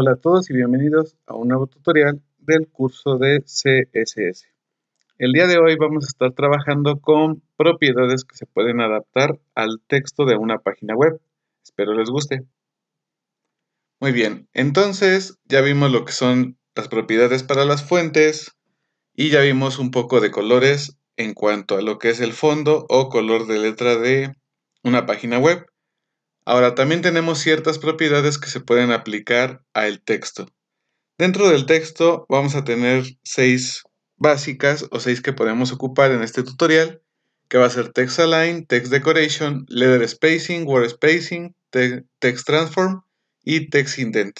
Hola a todos y bienvenidos a un nuevo tutorial del curso de CSS. El día de hoy vamos a estar trabajando con propiedades que se pueden adaptar al texto de una página web. Espero les guste. Muy bien, entonces ya vimos lo que son las propiedades para las fuentes y ya vimos un poco de colores en cuanto a lo que es el fondo o color de letra de una página web. Ahora también tenemos ciertas propiedades que se pueden aplicar al texto. Dentro del texto vamos a tener seis básicas o seis que podemos ocupar en este tutorial, que va a ser Text Align, Text Decoration, Letter Spacing, Word Spacing, Text Transform y Text Indent.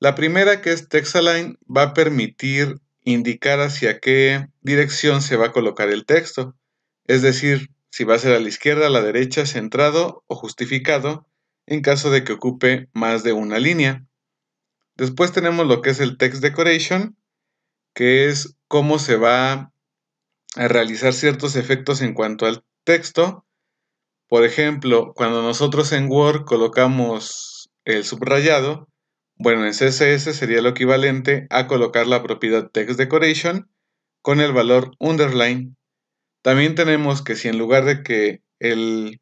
La primera, que es Text Align, va a permitir indicar hacia qué dirección se va a colocar el texto. Es decir, si va a ser a la izquierda, a la derecha, centrado o justificado, en caso de que ocupe más de una línea. Después tenemos lo que es el Text Decoration, que es cómo se va a realizar ciertos efectos en cuanto al texto. Por ejemplo, cuando nosotros en Word colocamos el subrayado, bueno, en CSS sería lo equivalente a colocar la propiedad Text Decoration con el valor underline también tenemos que si en lugar de que el,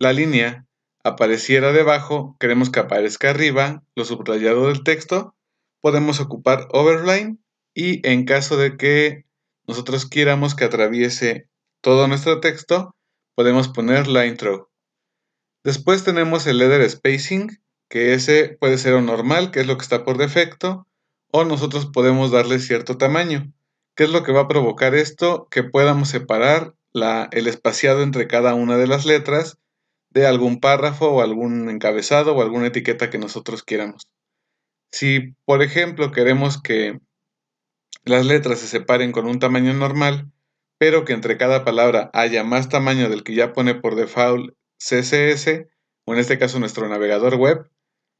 la línea apareciera debajo, queremos que aparezca arriba, lo subrayado del texto, podemos ocupar overline y en caso de que nosotros quieramos que atraviese todo nuestro texto, podemos poner line through. Después tenemos el letter spacing, que ese puede ser un normal, que es lo que está por defecto, o nosotros podemos darle cierto tamaño. ¿Qué es lo que va a provocar esto? Que podamos separar el espaciado entre cada una de las letras de algún párrafo o algún encabezado o alguna etiqueta que nosotros quieramos. Si, por ejemplo, queremos que las letras se separen con un tamaño normal, pero que entre cada palabra haya más tamaño del que ya pone por default CSS, o en este caso nuestro navegador web,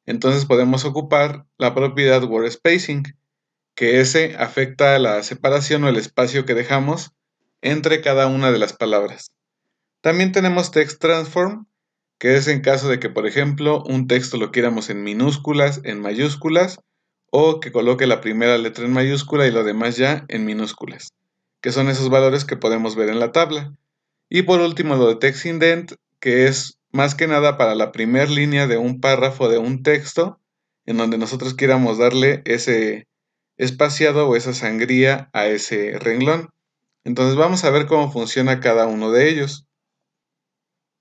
entonces podemos ocupar la propiedad word spacing, que ese afecta la separación o el espacio que dejamos entre cada una de las palabras. También tenemos Text Transform, que es en caso de que, por ejemplo, un texto lo quieramos en minúsculas, en mayúsculas, o que coloque la primera letra en mayúscula y lo demás ya en minúsculas, que son esos valores que podemos ver en la tabla. Y por último, lo de Text Indent, que es más que nada para la primera línea de un párrafo de un texto, en donde nosotros quieramos darle ese, espaciado o esa sangría a ese renglón. Entonces vamos a ver cómo funciona cada uno de ellos.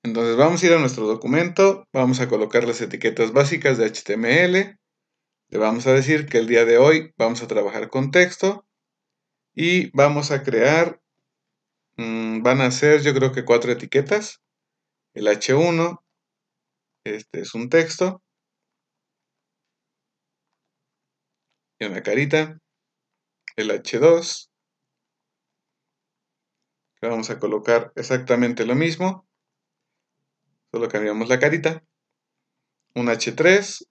Entonces vamos a ir a nuestro documento, vamos a colocar las etiquetas básicas de HTML, le vamos a decir que el día de hoy vamos a trabajar con texto y vamos a crear, mm, van a ser yo creo que cuatro etiquetas, el H1, este es un texto, y una carita, el H2, vamos a colocar exactamente lo mismo, solo cambiamos la carita, un H3,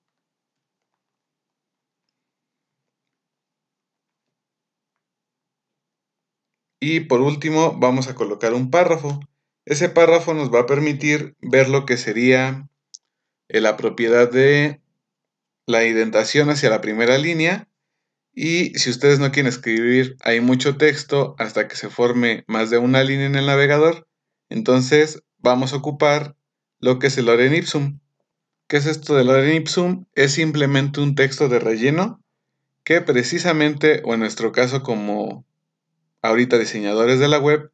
y por último vamos a colocar un párrafo. Ese párrafo nos va a permitir ver lo que sería la propiedad de la indentación hacia la primera línea y si ustedes no quieren escribir hay mucho texto hasta que se forme más de una línea en el navegador, entonces vamos a ocupar lo que es el lorem ipsum. ¿Qué es esto de lorem ipsum? Es simplemente un texto de relleno que precisamente, o en nuestro caso como ahorita diseñadores de la web,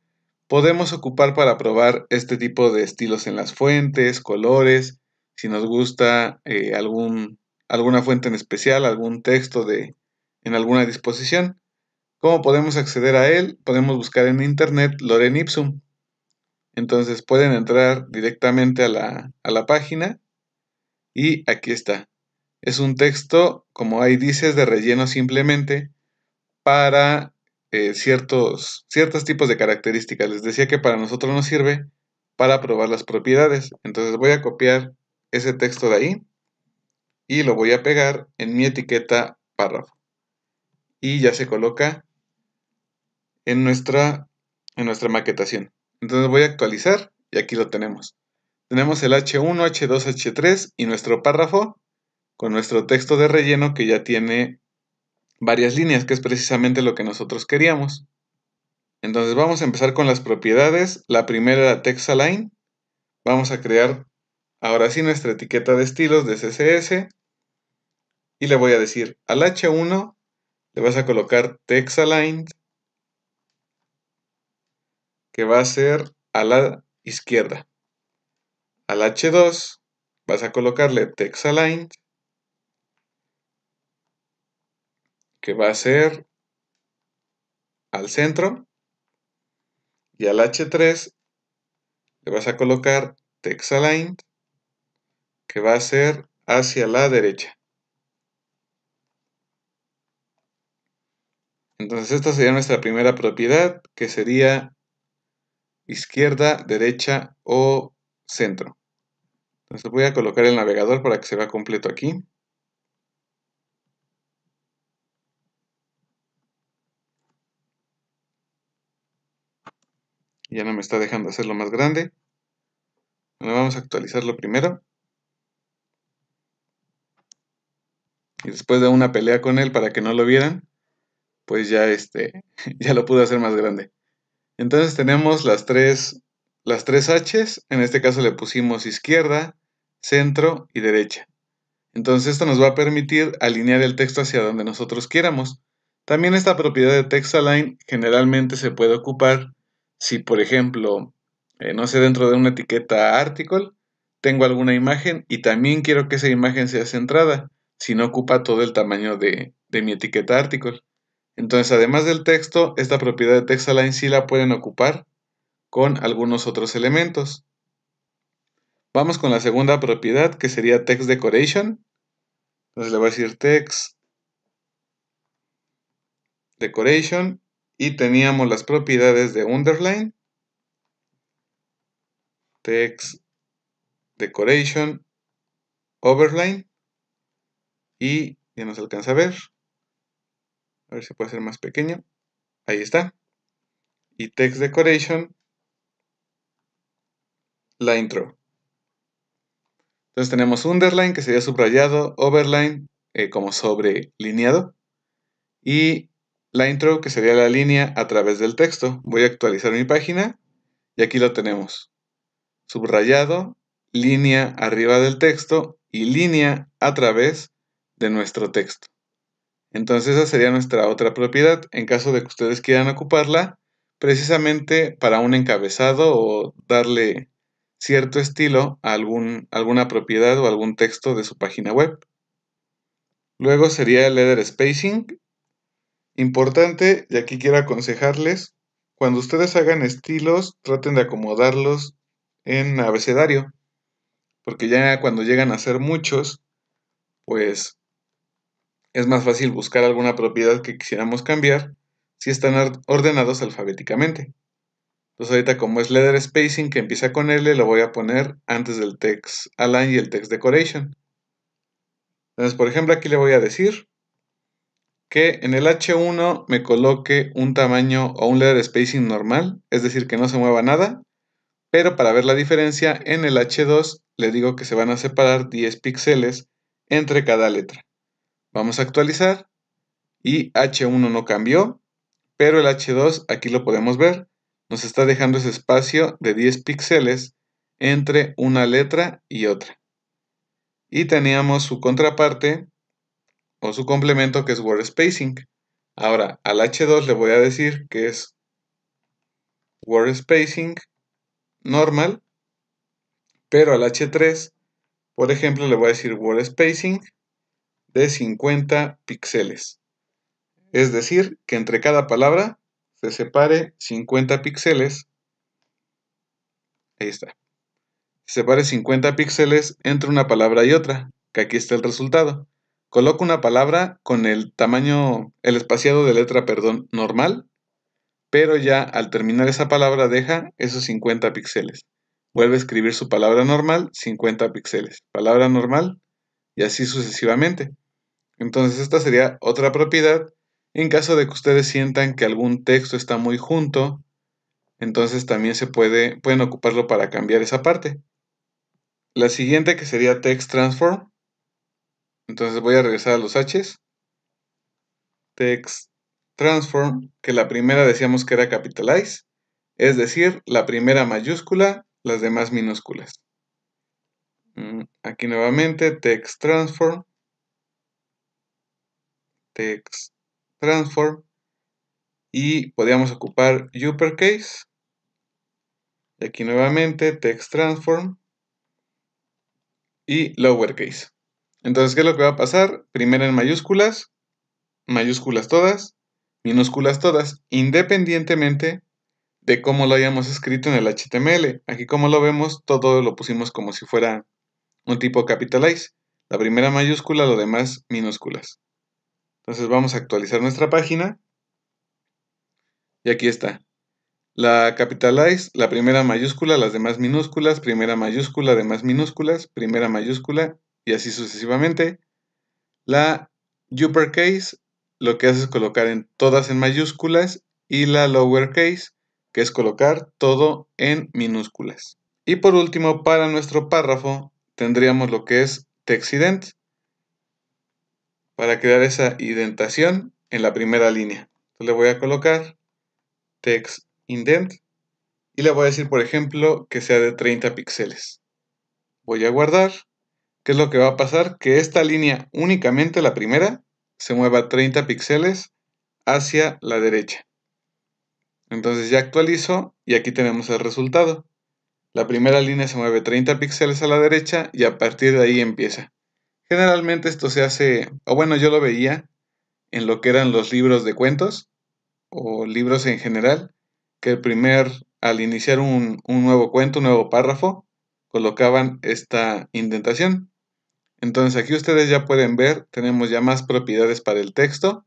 podemos ocupar para probar este tipo de estilos en las fuentes, colores, si nos gusta eh, algún, alguna fuente en especial, algún texto de, en alguna disposición. ¿Cómo podemos acceder a él? Podemos buscar en internet Loren Ipsum. Entonces pueden entrar directamente a la, a la página y aquí está. Es un texto, como ahí dice, de relleno simplemente para eh, ciertos, ciertos tipos de características. Les decía que para nosotros nos sirve para probar las propiedades. Entonces voy a copiar ese texto de ahí y lo voy a pegar en mi etiqueta párrafo y ya se coloca en nuestra, en nuestra maquetación. Entonces voy a actualizar y aquí lo tenemos. Tenemos el H1, H2, H3 y nuestro párrafo con nuestro texto de relleno que ya tiene varias líneas, que es precisamente lo que nosotros queríamos. Entonces vamos a empezar con las propiedades. La primera era text align. Vamos a crear ahora sí nuestra etiqueta de estilos de CSS. Y le voy a decir al H1 le vas a colocar text aligned que va a ser a la izquierda. Al H2 vas a colocarle text aligned que va a ser al centro y al H3 le vas a colocar text aligned que va a ser hacia la derecha. Entonces esta sería nuestra primera propiedad que sería izquierda, derecha o centro. Entonces voy a colocar el navegador para que se vea completo aquí. Ya no me está dejando hacerlo más grande. Bueno, vamos a actualizarlo primero. Y después de una pelea con él para que no lo vieran, pues ya este ya lo pude hacer más grande. Entonces tenemos las tres las tres H's, en este caso le pusimos izquierda, centro y derecha. Entonces esto nos va a permitir alinear el texto hacia donde nosotros quieramos. También esta propiedad de text align generalmente se puede ocupar si, por ejemplo, eh, no sé, dentro de una etiqueta article, tengo alguna imagen y también quiero que esa imagen sea centrada, si no ocupa todo el tamaño de, de mi etiqueta article. Entonces, además del texto, esta propiedad de text align sí la pueden ocupar con algunos otros elementos. Vamos con la segunda propiedad que sería text decoration. Entonces le voy a decir text decoration y teníamos las propiedades de underline, text, decoration, overline y ya nos alcanza a ver. A ver si puede ser más pequeño. Ahí está. Y text decoration, la intro. Entonces tenemos underline que sería subrayado, overline eh, como sobrelineado y la intro, que sería la línea a través del texto. Voy a actualizar mi página y aquí lo tenemos. Subrayado, línea arriba del texto y línea a través de nuestro texto. Entonces esa sería nuestra otra propiedad en caso de que ustedes quieran ocuparla precisamente para un encabezado o darle cierto estilo a algún, alguna propiedad o algún texto de su página web. Luego sería el letter spacing, Importante, y aquí quiero aconsejarles, cuando ustedes hagan estilos, traten de acomodarlos en abecedario, porque ya cuando llegan a ser muchos, pues es más fácil buscar alguna propiedad que quisiéramos cambiar si están ordenados alfabéticamente. Entonces ahorita como es letter spacing que empieza con L, lo voy a poner antes del text align y el text decoration. Entonces, por ejemplo, aquí le voy a decir que en el H1 me coloque un tamaño o un letter spacing normal, es decir, que no se mueva nada, pero para ver la diferencia en el H2 le digo que se van a separar 10 píxeles entre cada letra. Vamos a actualizar y H1 no cambió, pero el H2 aquí lo podemos ver, nos está dejando ese espacio de 10 píxeles entre una letra y otra. Y teníamos su contraparte o su complemento que es word spacing. Ahora, al H2 le voy a decir que es word spacing normal, pero al H3, por ejemplo, le voy a decir word spacing de 50 píxeles. Es decir, que entre cada palabra se separe 50 píxeles. Ahí está. Se separe 50 píxeles entre una palabra y otra, que aquí está el resultado. Coloco una palabra con el tamaño, el espaciado de letra, perdón, normal, pero ya al terminar esa palabra deja esos 50 píxeles. Vuelve a escribir su palabra normal, 50 píxeles. Palabra normal y así sucesivamente. Entonces esta sería otra propiedad en caso de que ustedes sientan que algún texto está muy junto, entonces también se puede, pueden ocuparlo para cambiar esa parte. La siguiente que sería text transform, Entonces voy a regresar a los H's. Text transform, que la primera decíamos que era capitalize, es decir, la primera mayúscula, las demás minúsculas. Mm, aquí nuevamente text transform, text transform, y podríamos ocupar uppercase. Y aquí nuevamente text transform y lowercase. Entonces, ¿qué es lo que va a pasar? Primero en mayúsculas, mayúsculas todas, minúsculas todas, independientemente de cómo lo hayamos escrito en el HTML. Aquí como lo vemos, todo lo pusimos como si fuera un tipo capitalize. La primera mayúscula, lo demás minúsculas. Entonces vamos a actualizar nuestra página. Y aquí está. La capitalize, la primera mayúscula, las demás minúsculas, primera mayúscula, demás minúsculas, primera mayúscula y así sucesivamente. La uppercase lo que hace es colocar en todas en mayúsculas y la lowercase que es colocar todo en minúsculas. Y por último, para nuestro párrafo tendríamos lo que es textident para crear esa indentación en la primera línea. Entonces le voy a colocar text indent y le voy a decir, por ejemplo, que sea de 30 píxeles. Voy a guardar. ¿Qué es lo que va a pasar? Que esta línea, únicamente la primera, se mueva 30 píxeles hacia la derecha. Entonces ya actualizo y aquí tenemos el resultado. La primera línea se mueve 30 píxeles a la derecha y a partir de ahí empieza. Generalmente esto se hace, o bueno, yo lo veía en lo que eran los libros de cuentos o libros en general, que el primer, al iniciar un, un nuevo cuento, un nuevo párrafo, colocaban esta indentación. Entonces aquí ustedes ya pueden ver, tenemos ya más propiedades para el texto.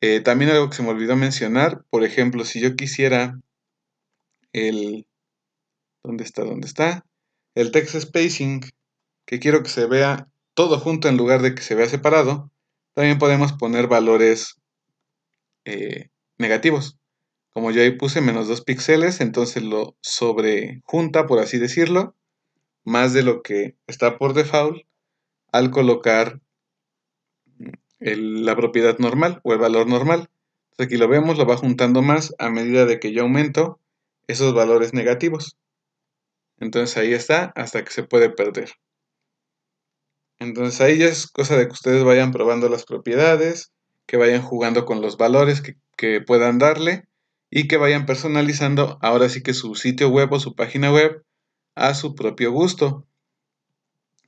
Eh, también algo que se me olvidó mencionar, por ejemplo, si yo quisiera el... ¿Dónde está? ¿Dónde está? El text spacing, que quiero que se vea todo junto en lugar de que se vea separado, también podemos poner valores eh, negativos. Como yo ahí puse menos 2 píxeles, entonces lo sobrejunta, por así decirlo, más de lo que está por default al colocar la propiedad normal o el valor normal. aquí lo vemos, lo va juntando más a medida de que yo aumento esos valores negativos. Entonces ahí está hasta que se puede perder. Entonces ahí ya es cosa de que ustedes vayan probando las propiedades, que vayan jugando con los valores que, que puedan darle y que vayan personalizando ahora sí que su sitio web o su página web a su propio gusto.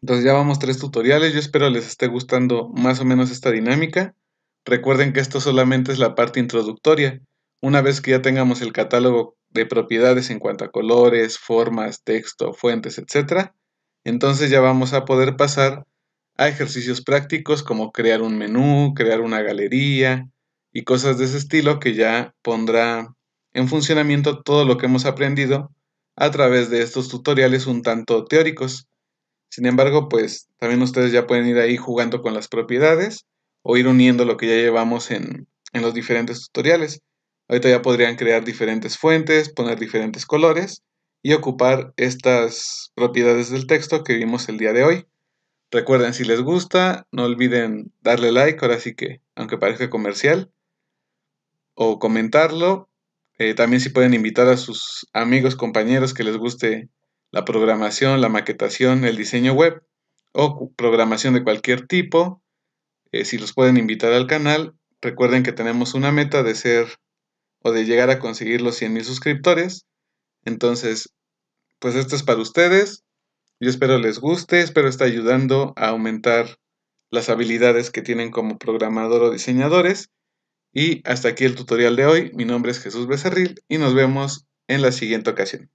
Entonces ya vamos tres tutoriales, yo espero les esté gustando más o menos esta dinámica. Recuerden que esto solamente es la parte introductoria. Una vez que ya tengamos el catálogo de propiedades en cuanto a colores, formas, texto, fuentes, etc., entonces ya vamos a poder pasar a ejercicios prácticos como crear un menú, crear una galería y cosas de ese estilo que ya pondrá en funcionamiento todo lo que hemos aprendido a través de estos tutoriales un tanto teóricos. Sin embargo, pues también ustedes ya pueden ir ahí jugando con las propiedades o ir uniendo lo que ya llevamos en, los diferentes tutoriales. Ahorita ya podrían crear diferentes fuentes, poner diferentes colores y ocupar estas propiedades del texto que vimos el día de hoy. Recuerden, si les gusta, no olviden darle like, ahora sí que, aunque parezca comercial, o comentarlo. Eh, también si pueden invitar a sus amigos, compañeros que les guste la programación, la maquetación, el diseño web o programación de cualquier tipo. Eh, si los pueden invitar al canal, recuerden que tenemos una meta de ser o de llegar a conseguir los 100 mil suscriptores. Entonces, pues esto es para ustedes. Yo espero les guste, espero esté ayudando a aumentar las habilidades que tienen como programador o diseñadores. Y hasta aquí el tutorial de hoy. Mi nombre es Jesús Becerril y nos vemos en la siguiente ocasión.